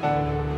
Música